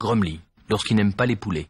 Grumly, lorsqu'il n'aime pas les poulets.